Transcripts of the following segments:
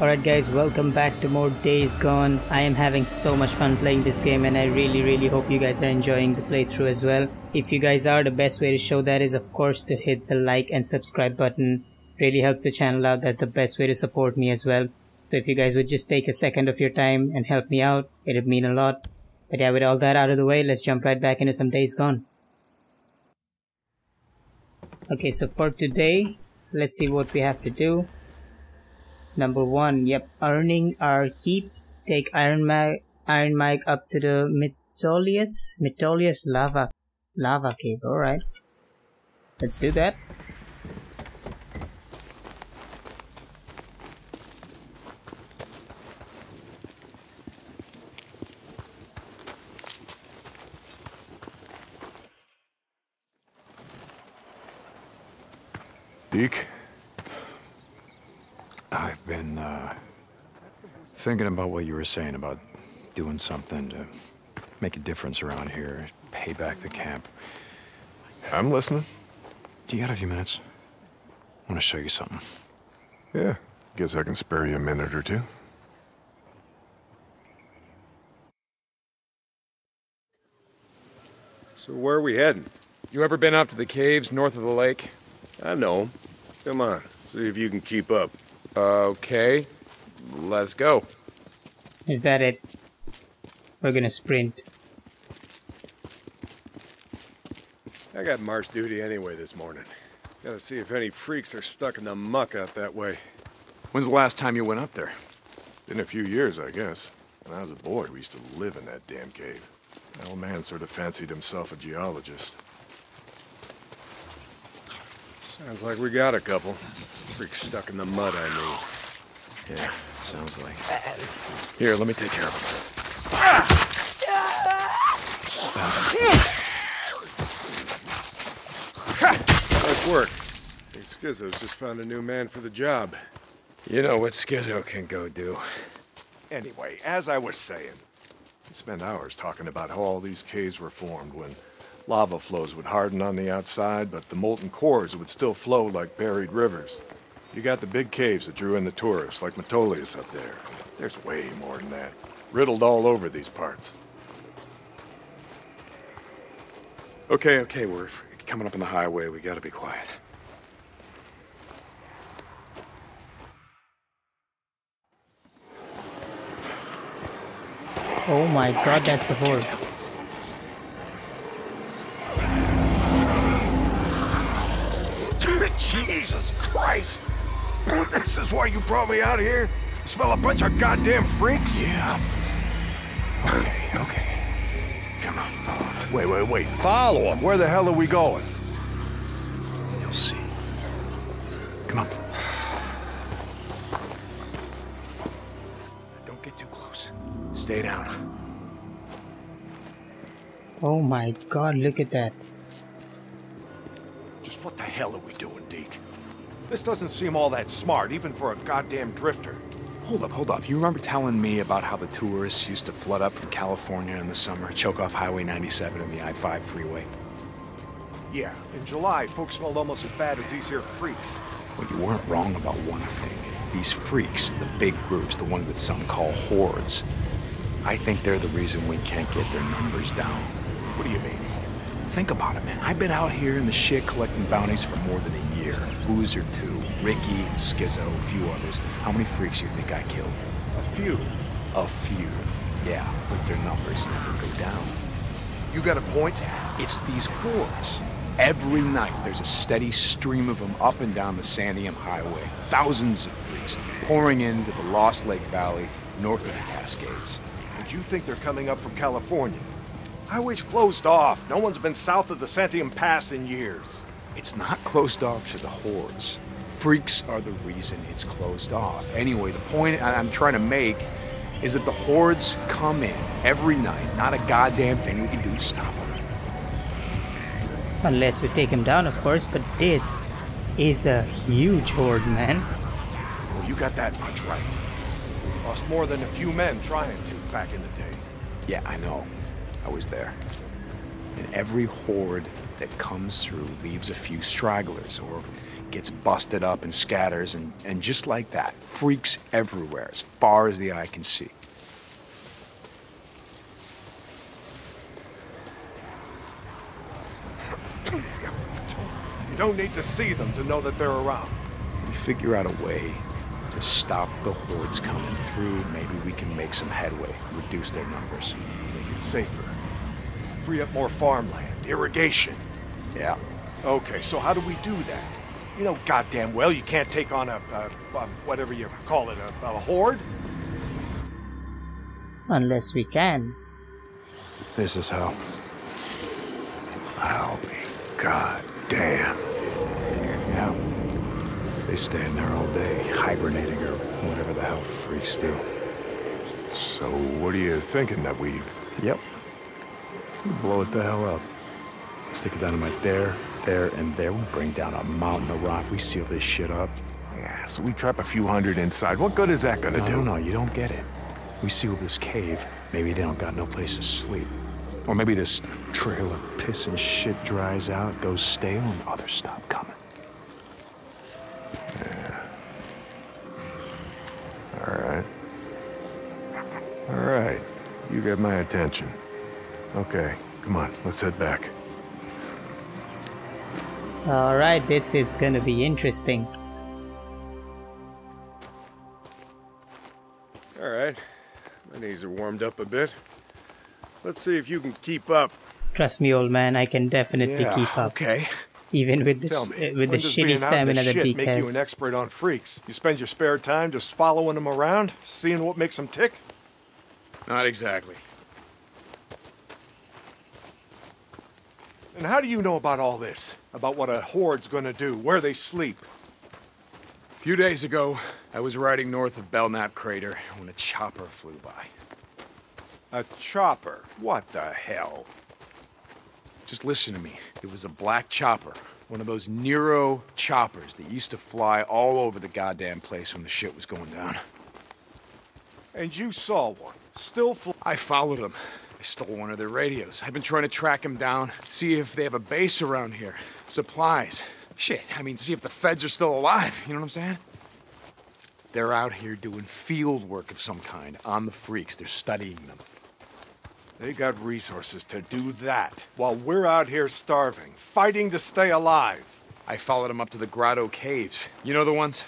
Alright guys, welcome back to more Days Gone. I am having so much fun playing this game and I really really hope you guys are enjoying the playthrough as well. If you guys are, the best way to show that is of course to hit the like and subscribe button. Really helps the channel out, that's the best way to support me as well. So if you guys would just take a second of your time and help me out, it'd mean a lot. But yeah, with all that out of the way, let's jump right back into some Days Gone. Okay, so for today, let's see what we have to do. Number one, yep, earning our keep. Take Iron Mike, Iron Mike up to the Metolius, Metolius lava, lava cave. All right, let's do that. Deke, I've been uh, thinking about what you were saying about doing something to make a difference around here, pay back the camp. I'm listening. Do you got a few minutes? I want to show you something. Yeah, guess I can spare you a minute or two. So where are we heading? You ever been up to the caves north of the lake? I know. Come on, see if you can keep up. Okay, let's go. Is that it? We're gonna sprint. I got march duty anyway this morning. Gotta see if any freaks are stuck in the muck out that way. When's the last time you went up there? Been a few years, I guess. When I was a boy, we used to live in that damn cave. The old man sort of fancied himself a geologist. Sounds like we got a couple. Freaks stuck in the mud, I mean. Yeah, sounds like. Here, let me take care of him. Ah. Nice work. Hey, Skizzo's just found a new man for the job. You know what Schizo can go do. Anyway, as I was saying, we spent hours talking about how all these caves were formed when lava flows would harden on the outside, but the molten cores would still flow like buried rivers. You got the big caves that drew in the tourists, like Metolius up there. There's way more than that. Riddled all over these parts. Okay, okay, we're coming up on the highway. We gotta be quiet. Oh my god, that's a horde. Jesus Christ! This is why you brought me out here? Smell a bunch of goddamn freaks? Yeah. Okay, okay. Come on, follow him. Wait, wait, wait. Follow him? Where the hell are we going? You'll see. Come on. Don't get too close. Stay down. Oh my god, look at that. Just what the hell are we doing, Deke? This doesn't seem all that smart, even for a goddamn drifter. Hold up, hold up. You remember telling me about how the tourists used to flood up from California in the summer, choke off Highway 97 and the I-5 freeway? Yeah, in July, folks smelled almost as bad as these here freaks. Well, you weren't wrong about one thing. These freaks, the big groups, the ones that some call hordes, I think they're the reason we can't get their numbers down. What do you mean? Think about it, man. I've been out here in the shit collecting bounties for more than a. Boozer, too. Ricky, Skizzo, a few others. How many freaks do you think I killed? A few. A few. Yeah, but their numbers never go down. You got a point? It's these hordes. Every night, there's a steady stream of them up and down the Santiam Highway. Thousands of freaks pouring into the Lost Lake Valley north of the Cascades. And you think they're coming up from California? Highway's closed off. No one's been south of the Santiam Pass in years. It's not closed off to the hordes. Freaks are the reason it's closed off. Anyway, the point I'm trying to make is that the hordes come in every night. Not a goddamn thing we can do to stop them. Unless we take him down, of course, but this is a huge horde, man. Well, you got that much right. Lost more than a few men trying to back in the day. Yeah, I know. I was there. And every horde that comes through leaves a few stragglers or gets busted up and scatters, and, and just like that, freaks everywhere as far as the eye can see. You don't need to see them to know that they're around. We figure out a way to stop the hordes coming through. Maybe we can make some headway, reduce their numbers. Make it safer. Free up more farmland, irrigation. Yeah. Okay, so how do we do that? You know goddamn well you can't take on a, a, a whatever you call it, a, a horde. Unless we can. This is how. I'll be goddamn. Yeah. They stay in there all day, hibernating or whatever the hell freaks do. So what are you thinking that we... Yep. We blow it the hell up. Stick it dynamite there, there, and there. We bring down a mountain of rock. We seal this shit up. Yeah, so we trap a few hundred inside. What good is that gonna No, do? no, no, you don't get it. We seal this cave. Maybe they don't got no place to sleep. Or maybe this trail of piss and shit dries out, goes stale, and others stop coming. Yeah. All right. All right. You get my attention. Okay, come on, let's head back. Alright, this is gonna be interesting. All right. My knees are warmed up a bit. Let's see if you can keep up. Trust me, old man, I can definitely Yeah, keep up. Okay. Even with, Tell this, me, uh, with when the does being shitty out in stamina that shit Deke make you an expert on freaks? You spend your spare time just following them around, seeing what makes them tick? Not exactly. And how do you know about all this? About what a horde's gonna do, where they sleep? A few days ago, I was riding north of Belknap Crater when a chopper flew by. A chopper? What the hell? Just listen to me. It was a black chopper. One of those Nero choppers that used to fly all over the goddamn place when the shit was going down. And you saw one, still fl- I followed them. I stole one of their radios. I've been trying to track them down, see if they have a base around here. Supplies. Shit, I mean, see if the feds are still alive. You know what I'm saying? They're out here doing field work of some kind on the freaks. They're studying them. They got resources to do that, while we're out here starving, fighting to stay alive. I followed them up to the Grotto Caves. You know the ones?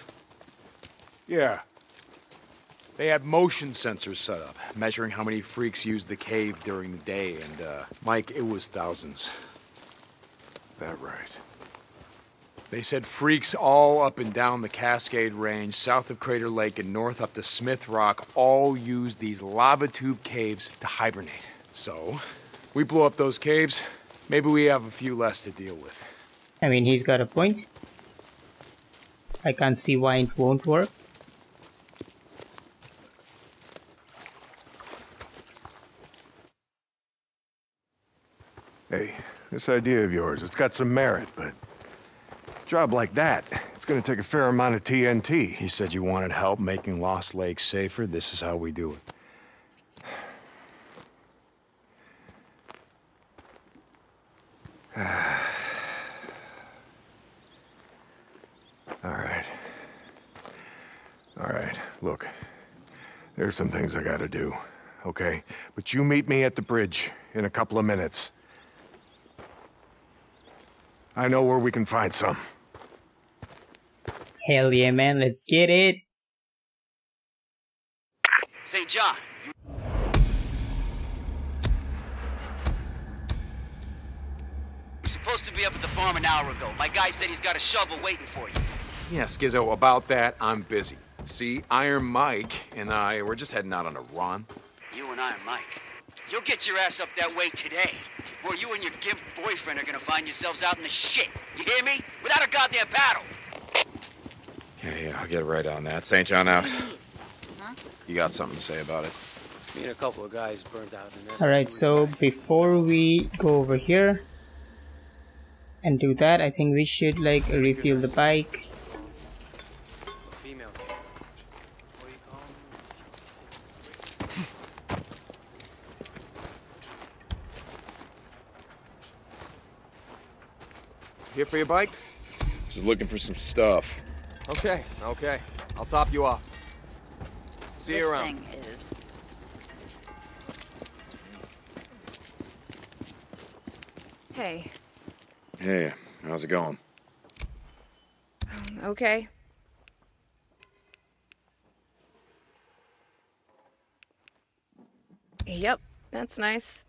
Yeah, They had motion sensors set up, measuring how many freaks used the cave during the day, and, uh, Mike, it was thousands. that right. They said freaks all up and down the Cascade Range, south of Crater Lake, and north up to Smith Rock, all used these lava tube caves to hibernate. So, we blow up those caves, maybe we have a few less to deal with. I mean, he's got a point. I can't see why it won't work. Hey, this idea of yours, it's got some merit, but a job like that, it's gonna take a fair amount of TNT. You said you wanted help making Lost Lake safer. This is how we do it. All right. All right, look. There's some things I gotta do, okay? But you meet me at the bridge in a couple of minutes. I know where we can find some. Hell yeah, man, let's get it. St. John, you... You're supposed to be up at the farm an hour ago. My guy said he's got a shovel waiting for you. Yeah, Skizzo, about that, I'm busy. See, Iron Mike and I, we're just heading out on a run. You and I, Mike. You'll get your ass up that way today, or you and your gimp boyfriend are gonna find yourselves out in the shit. You hear me? Without a goddamn battle. Yeah, yeah, I'll get right on that. St. John out. Hmm. You got something to say about it? Me and a couple of guys burned out in this. Alright, so before we go over here and do that, I think we should like refuel the bike. Female. What do you call Here for your bike? Just looking for some stuff. Okay, okay. I'll top you off. See this you around. thing is. Hey, Hey, how's it going? Um, okay. Yep, that's nice.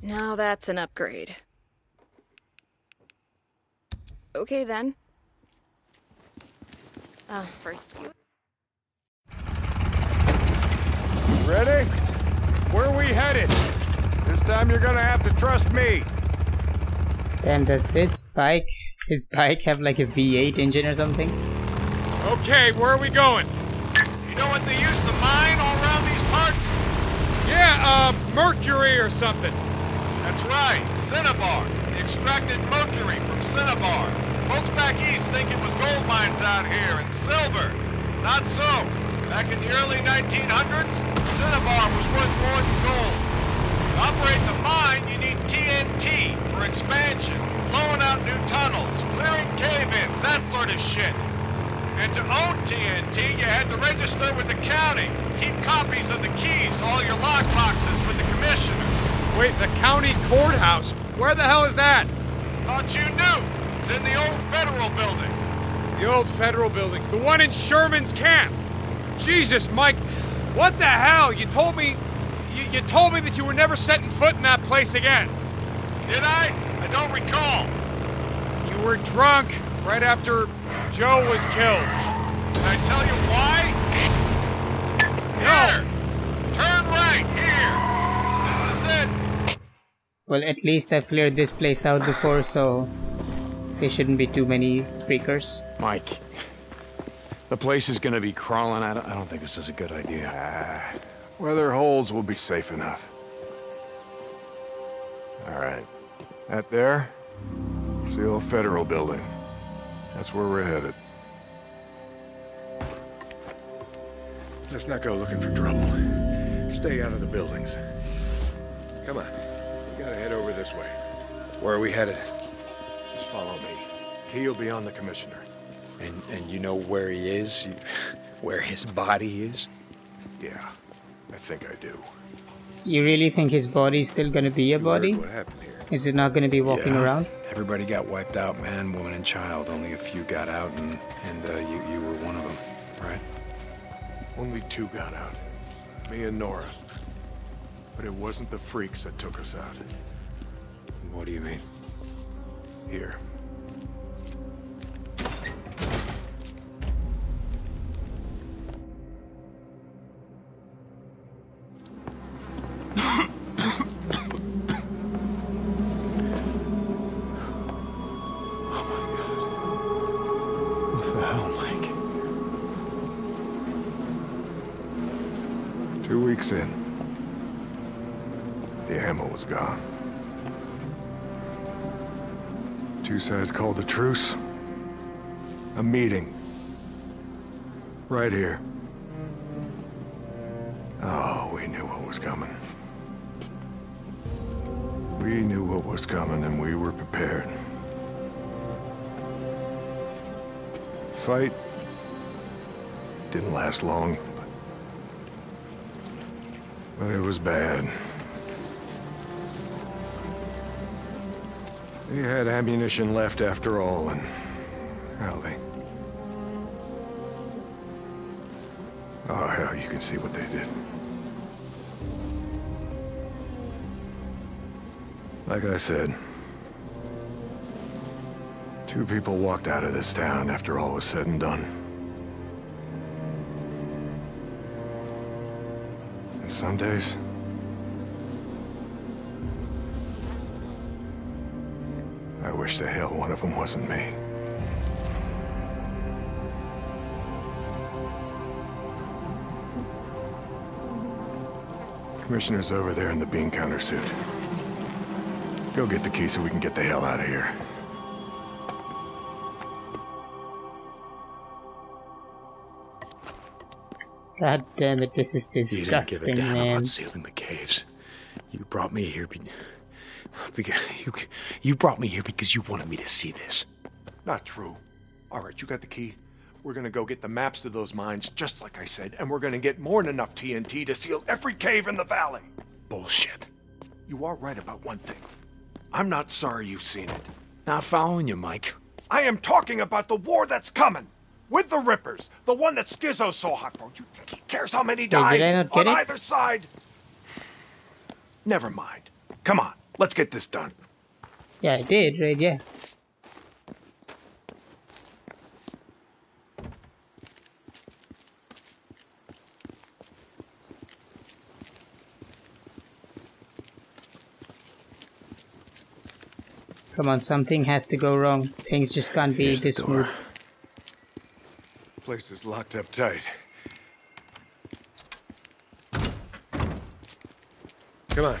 Now that's an upgrade. Okay then. Uh, first you. Ready? Where are we headed? This time you're gonna have to trust me. Damn, does this bike, his bike have like a V8 engine or something? Okay, where are we going? You know what they used to mine all around these parts? Yeah, uh, mercury or something. That's right, Cinnabar. They extracted mercury from Cinnabar. Folks back east think it was gold mines out here and silver. Not so. Back in the early 1900s, Cinnabar was worth more than gold. To operate the mine, you need TNT for expansion, blowing out new tunnels, clearing cave-ins, that sort of shit. And to own TNT, you had to register with the county, keep copies of the keys to all your lockboxes with the commissioner. Wait, the county courthouse? Where the hell is that? Thought you knew. It's in the old federal building. The old federal building. The one in Sherman's camp. Jesus, Mike. What the hell? You told me. You, you told me that you were never setting foot in that place again. Did I? I don't recall. You were drunk right after Joe was killed. Did I tell you why? Here! Turn right, here! This is it. Well, at least I've cleared this place out before, so there shouldn't be too many freakers. Mike, the place is gonna be crawling. I don't, I don't think this is a good idea. Ah, weather holes will be safe enough. All right. That there? It's the old federal building. That's where we're headed. Let's not go looking for trouble. Stay out of the buildings. Come on. We gotta head over this way. Where are we headed? Just follow me. Key will be on the commissioner. And and you know where he is? You, where his body is? Yeah, I think I do. You really think his body's still gonna be a You body? What happened here? Is it not gonna be walking Yeah. around? Everybody got wiped out, man, woman, and child. Only a few got out, and and uh, you you were one of them, right? Only two got out. Me and Nora. But it wasn't the freaks that took us out. What do you mean? Here. Sides called a truce. A meeting. Right here. Oh, we knew what was coming. We knew what was coming and we were prepared. Fight didn't last long, but it was bad. They had ammunition left after all, and hell, they. Oh, hell, you can see what they did. Like I said, two people walked out of this town after all was said and done. Some days, wish the hell one of them wasn't me. Commissioner's over there in the bean counter suit. Go get the key so we can get the hell out of here. God damn it, this is disgusting, You didn't give a disgusting, damn man. about sealing the caves. You brought me here be- because you you brought me here because you wanted me to see this. Not true. All right, you got the key? We're gonna go get the maps to those mines, just like I said, and we're gonna get more than enough TNT to seal every cave in the valley. Bullshit. You are right about one thing. I'm not sorry you've seen it. Not following you, Mike. I am talking about the war that's coming. With the Rippers. The one that Skizzo saw hot for. You think he cares how many died did on it? either side? Never mind. Come on, let's get this done. Yeah, I did, right? Yeah. Come on, something has to go wrong. Things just can't be Here's this smooth. Place is locked up tight. Come on.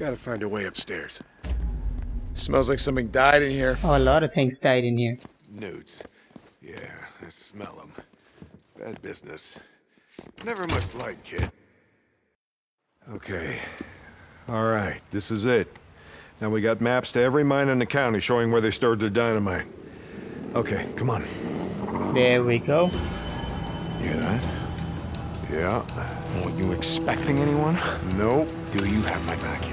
Gotta find a way upstairs. Smells like something died in here. Oh, a lot of things died in here. Newts. Yeah, I smell them. Bad business. Never much light, kid. Okay. All right, this is it. Now we got maps to every mine in the county showing where they stored their dynamite. Okay, come on. There we go. Hear that? Yeah. Weren't you expecting anyone? Nope. Do you have my back here?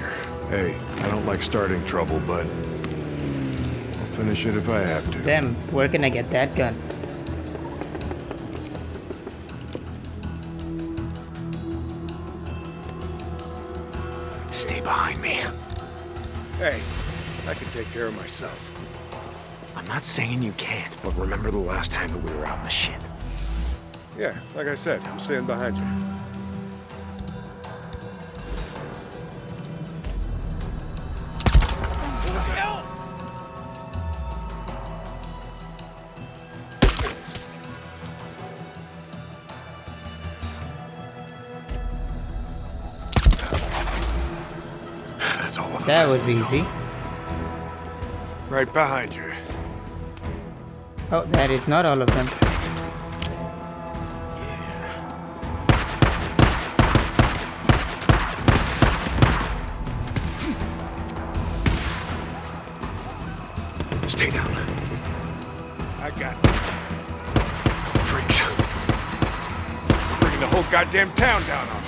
Hey, I don't like starting trouble, but I'll finish it if I have to. Damn, where can I get that gun? Stay behind me. Hey, I can take care of myself. I'm not saying you can't, but remember the last time that we were out in the shit. Yeah, like I said, I'm staying behind you. That's all of. That was easy. Right behind you. Oh, that is not all of them. Stay down. I got it. Freaks. Bringing the whole goddamn town down on us.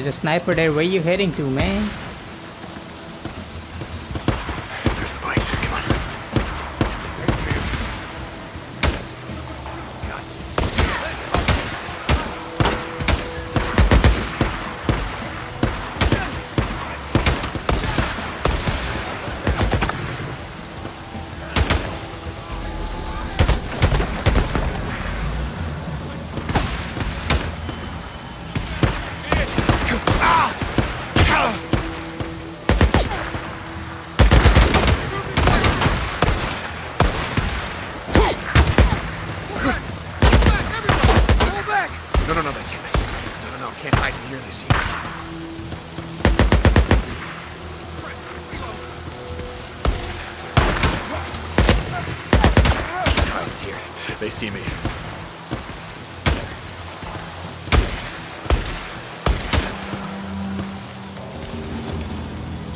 There's a sniper there. Where you heading to, man? See me.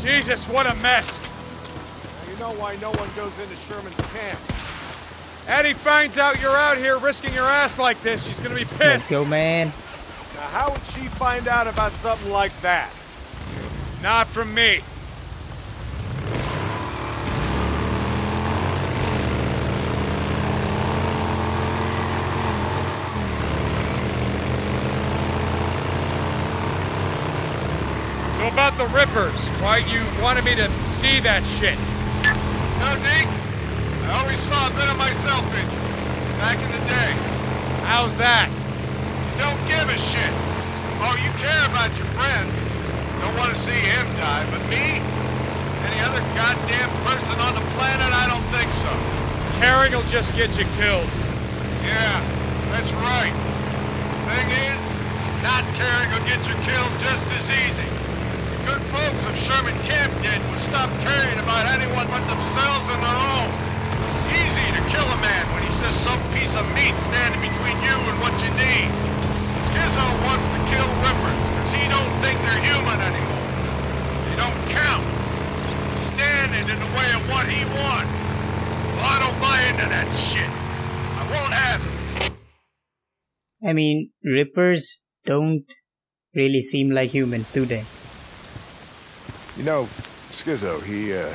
Jesus, what a mess. Now you know why no one goes into Sherman's camp. Eddie finds out you're out here risking your ass like this, she's gonna be pissed. Let's go, man. Now, how would she find out about something like that? Not from me. About the Rippers, why you wanted me to see that shit? No, Deke. I always saw a bit of myself in you. Back in the day. How's that? You don't give a shit. Oh, you care about your friend. Don't want to see him die, but me? Any other goddamn person on the planet? I don't think so. Caring will just get you killed. Yeah, that's right. Thing is, not caring will get you killed just as easy. Good folks of Sherman Camp did was stop caring about anyone but themselves and their own. Easy to kill a man when he's just some piece of meat standing between you and what you need. Skizzo wants to kill Rippers because he don't think they're human anymore. They don't count. Standing in the way of what he wants. Well, I don't buy into that shit. I won't have it. I mean, Rippers don't really seem like humans, do they? You know, Skizzo, he, uh,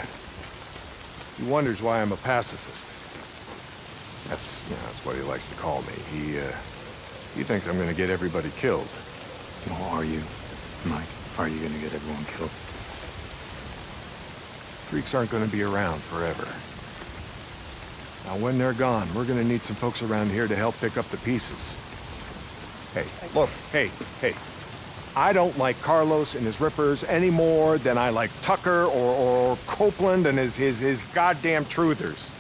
he wonders why I'm a pacifist. That's, you know, that's what he likes to call me. He, uh, he thinks I'm gonna get everybody killed. Well, are you, Mike? Are you gonna get everyone killed? Freaks aren't gonna be around forever. Now, when they're gone, we're gonna need some folks around here to help pick up the pieces. Hey, look, hey, hey. I don't like Carlos and his Rippers any more than I like Tucker or, or Copeland and his, his, his goddamn truthers.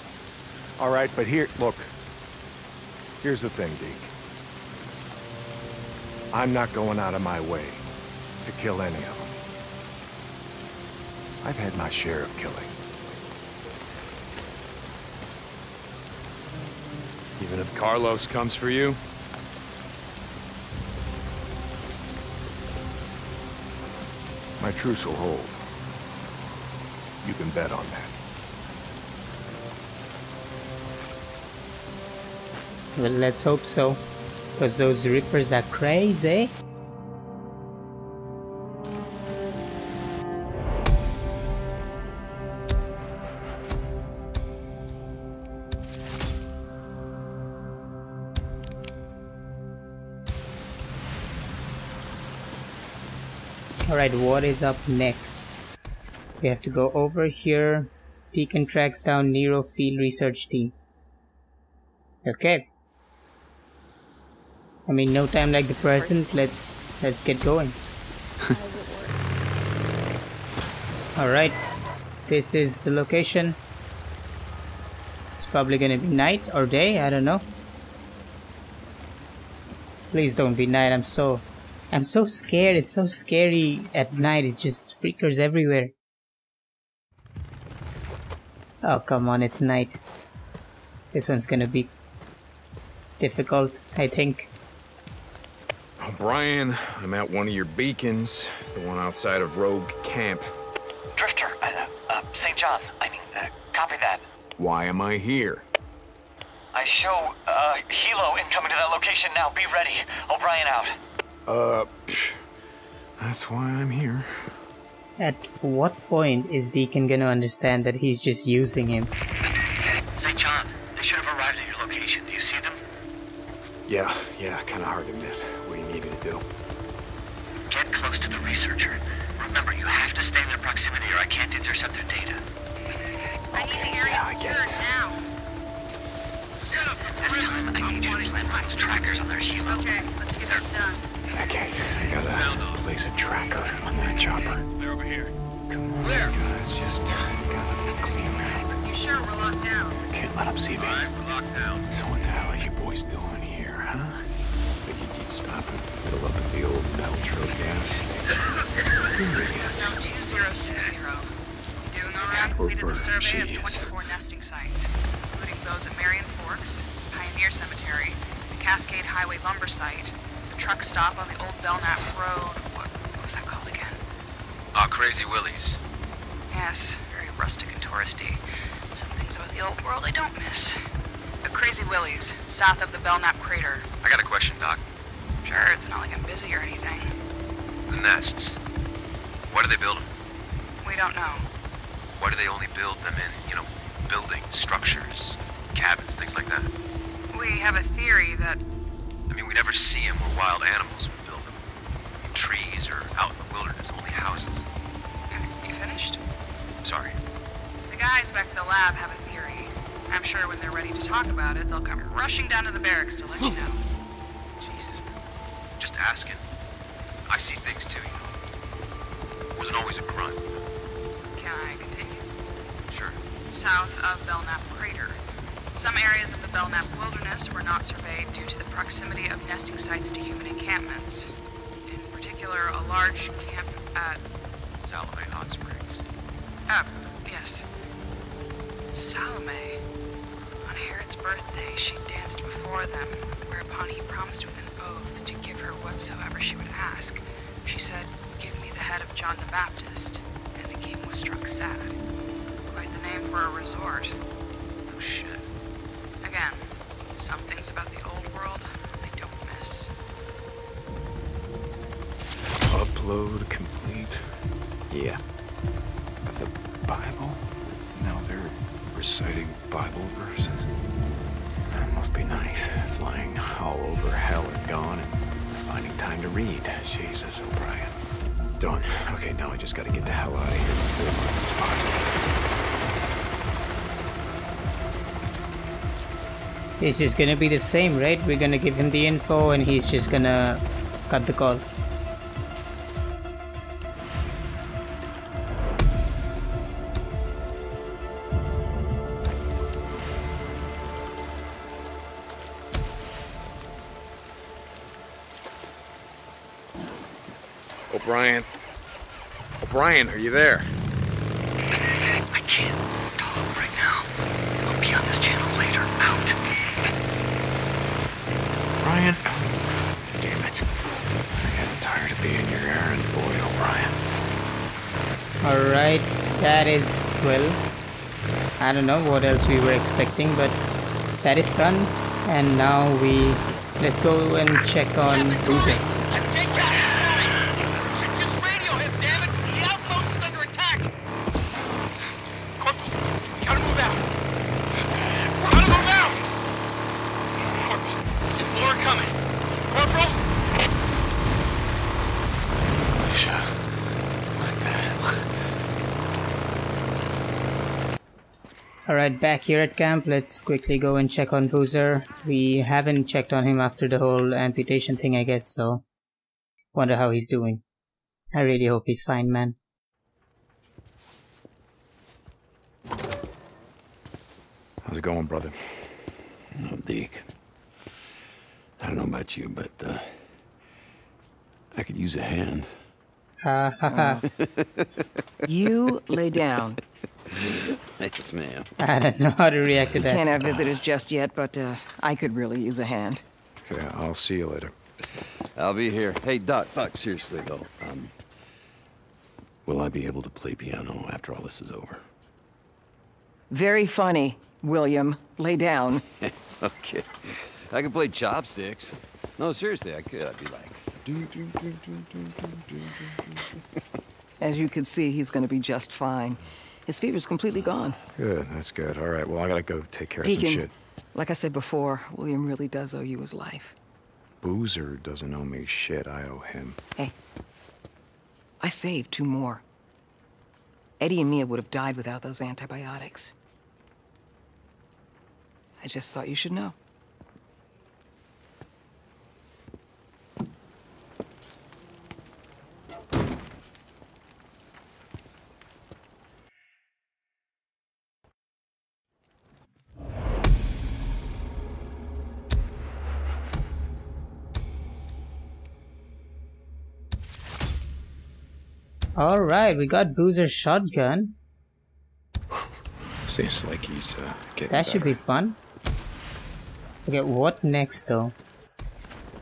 All right, but here, look. Here's the thing, Deke. I'm not going out of my way to kill any of them. I've had my share of killing. Even if Carlos comes for you? My truce will hold. You can bet on that. Well, let's hope so. Because those Rippers are crazy. What is up next? We have to go over here. Deacon tracks down Nero Field Research Team. Okay. I mean, no time like the present. Let's let's get going. All right, this is the location. It's probably gonna be night or day. I don't know. Please don't be night. I'm so, I'm so scared. It's so scary at night. It's just freakers everywhere. Oh come on, it's night. This one's gonna be difficult, I think. O'Brien, I'm at one of your beacons, the one outside of Rogue Camp. Drifter, uh, uh, St. John, I mean, uh, copy that. Why am I here? I show, uh, helo incoming to that location now. Be ready. O'Brien out. Uh, psh, that's why I'm here. At what point is Deacon gonna understand that he's just using him? St. John, they should have arrived at your location. Do you see them? Yeah, yeah, kind of hard to miss. What do you need me to do? Get close to the researcher. Remember, you have to stay in their proximity or I can't intercept their data. I need the area yeah, I get secured it. now. This time, I need you to plant one those trackers on their helo. Okay, let's get this done. Okay, I gotta place a tracker on that chopper. They're over here. Come on, guys, just uh, gotta clear out. You sure we're locked down? Can't let them see me. Alright, we're locked down. So what the hell are you boys doing here, huh? Figured you'd stop and fill up at the old Beltro gas station. No 2060. Doing alright. Or Completed the survey of 24 nesting sites, including those at Marion Forks, Pioneer Cemetery, the Cascade Highway lumber site, the truck stop on the old Belknap Road. What, what was that called again? Ah, Crazy Willies. Yes, very rustic and touristy. Some things about the old world I don't miss. A Crazy Willie's, south of the Belknap crater. I got a question, Doc. Sure, it's not like I'm busy or anything. The nests. Why do they build them? We don't know. Why do they only build them in, you know, buildings, structures, cabins, things like that? We have a theory that mean, we never see them where wild animals would build them. In trees or out in the wilderness, only houses. You finished? Sorry. The guys back at the lab have a theory. I'm sure when they're ready to talk about it, they'll come rushing down to the barracks to let you know. Jesus. Just asking. I see things too, you know. Wasn't always a grunt. Can I continue? Sure. South of Belknap Crater. Some areas of the Belknap Wilderness were not surveyed due to the proximity of nesting sites to human encampments. In particular, a large camp at Salome Hot Springs. Ah, yes. Salome. On Herod's birthday, she danced before them, whereupon he promised with an oath to give her whatsoever she would ask. She said, Give me the head of John the Baptist, and the king was struck sad. Quite the name for a resort. About the old world I don't miss. Upload complete. Yeah. The Bible? Now they're reciting Bible verses. That must be nice. Flying all over hell and gone and finding time to read. Jesus, O'Brien. Done. Okay, now I just gotta get the hell out of here before it's possible. It's just gonna be the same, right? We're gonna give him the info and he's just gonna cut the call. O'Brien. O'Brien, are you there? I can't talk right now. I'll be on this channel later. Out. O'Brien? Damn it. I'm getting tired of being your errand boy, O'Brien. Alright, that is, well, I don't know what else we were expecting, but that is done. And now we, let's go and check on Boozer. Just radio him, damn it! The outpost is under attack! Corporal, we gotta move out! Gotta move out! Corporal, there's more coming. Corporal? Alicia, what the hell? Alright, back here at camp, let's quickly go and check on Boozer. We haven't checked on him after the whole amputation thing, I guess, so wonder how he's doing. I really hope he's fine, man. How's it going, brother? No, Deke. I don't know about you, but uh, I could use a hand. Ha ha ha. You lay down. Thanks, ma'am. I don't know how to react to that. Can't have visitors just yet, but uh, I could really use a hand. Yeah, I'll see you later. I'll be here. Hey, Doc, Doc, seriously, though. Um, will I be able to play piano after all this is over? Very funny, William. Lay down. okay. I could play chopsticks. No, seriously, I could. I'd be like... As you can see, he's going to be just fine. His fever's completely gone. Good, that's good. All right, well, I gotta go take care of some shit. like I said before, William really does owe you his life. Boozer doesn't owe me shit. I owe him. Hey, I saved two more. Eddie and Mia would have died without those antibiotics. I just thought you should know. Alright, we got Boozer's shotgun. Seems like he's uh, getting That should be fun. Okay, what next though?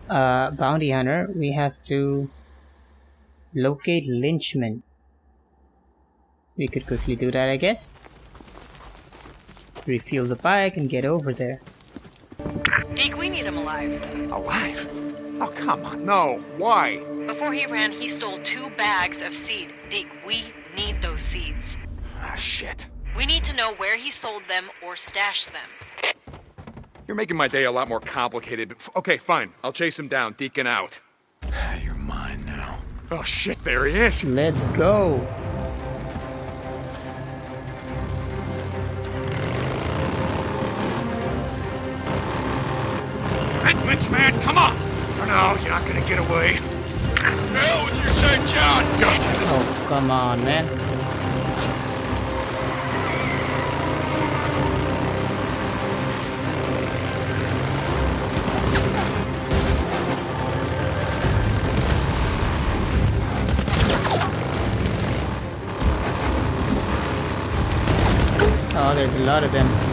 Uh, bounty hunter, we have to locate Lynchman. We could quickly do that, I guess. Refuel the bike and get over there. Deke, we need him alive. Alive? Oh, come on. No. Why? Before he ran, he stole two bags of seed. Deke, we need those seeds. Ah, shit. We need to know where he sold them or stashed them. You're making my day a lot more complicated. But f- okay, fine. I'll chase him down. Deacon out. You're mine now. Oh, shit. There he is. Let's go. Lynch, man, come on. Oh, no, you're not gonna get away. Hell with you, St. John! Oh, come on, man. Oh, there's a lot of them.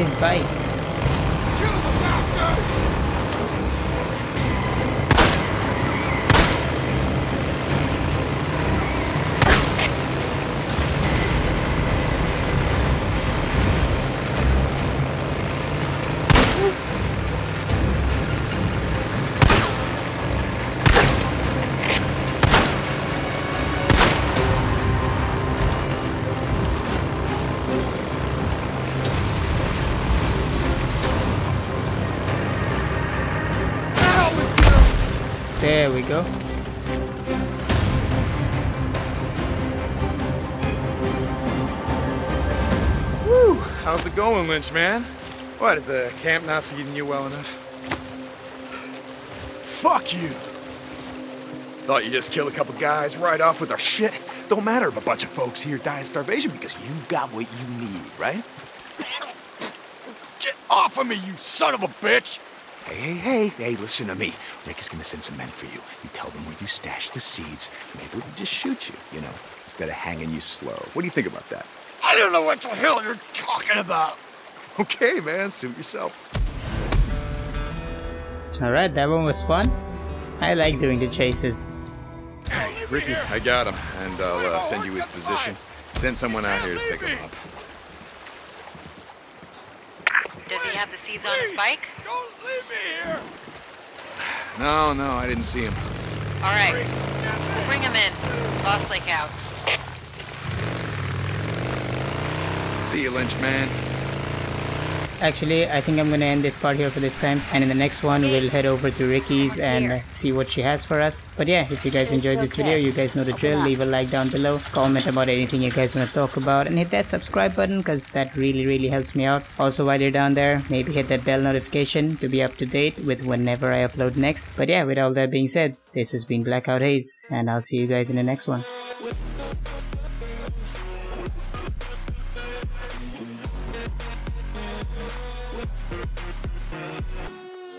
His bike? Go. Whew. How's it going, Lynch, man? What, is the camp not feeding you well enough? Fuck you! Thought you just killed a couple guys right off with our shit. Don't matter if a bunch of folks here die of starvation because you got what you need, right? Get off of me, you son of a bitch! Hey, hey, hey, hey, listen to me. Rick is gonna send some men for you. You tell them where you stash the seeds. Maybe we can just shoot you, you know, instead of hanging you slow. What do you think about that? I don't know what the hell you're talking about! Okay, man, suit yourself. Alright, that one was fun. I like doing the chases. Hey, Rikki, I got him, and I'll uh, send you his position. Send someone out here to pick him up. Does he have the seeds on his bike? Don't leave me here! No, no, I didn't see him. All right. We'll bring him in. Lost Lake out. See you, Lynch, man. Actually, I think I'm gonna end this part here for this time, and in the next one, we'll head over to Rikki's and see what she has for us. But yeah, if you guys enjoyed this video, you guys know the drill. Leave a like down below, comment about anything you guys want to talk about, and hit that subscribe button because that really, really helps me out. Also, while you're down there, maybe hit that bell notification to be up to date with whenever I upload next. But yeah, with all that being said, this has been Blackout Haze, and I'll see you guys in the next one.